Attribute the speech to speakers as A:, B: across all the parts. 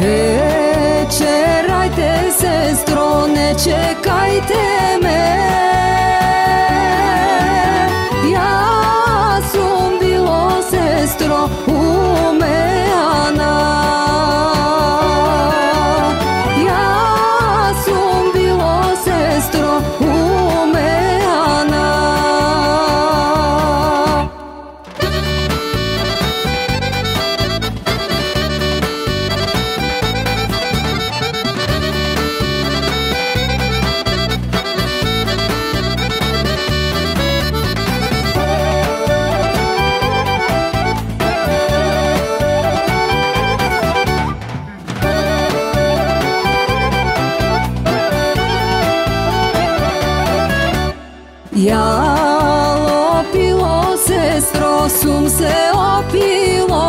A: He, ce raite se strone, ce caiteme Jalo pilo, sestro, sum se opilo.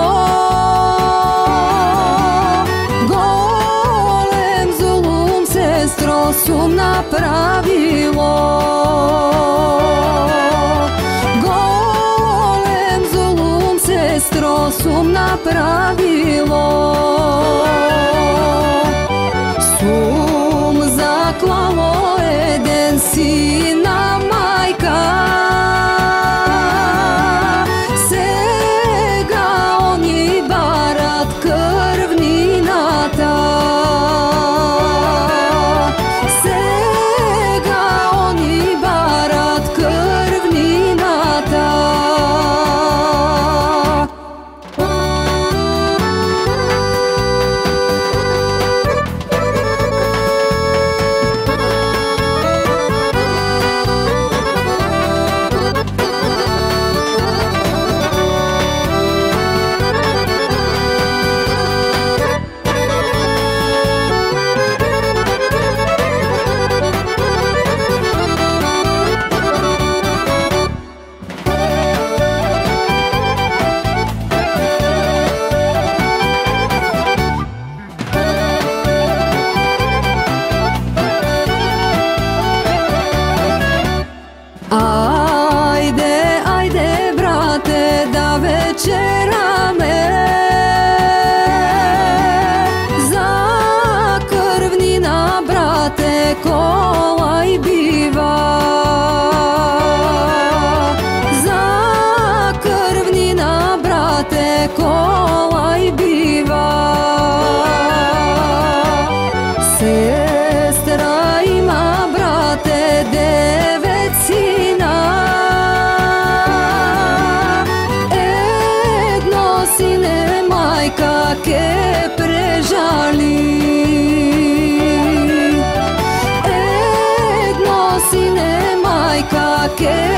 A: Sestro sum napravilo. Golem zulum sestro sum napravilo. Sum zaklalo Eden sin. que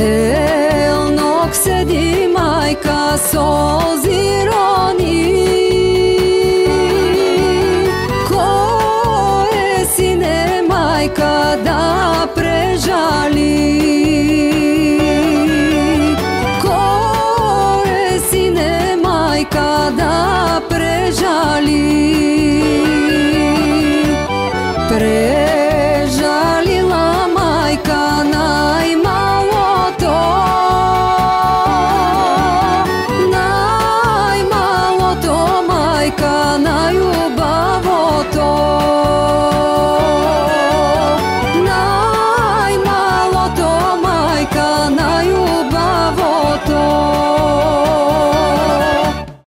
A: Tel nok se di majka sozironi Koje sine majka da prežali Koje sine majka da prežali